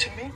to me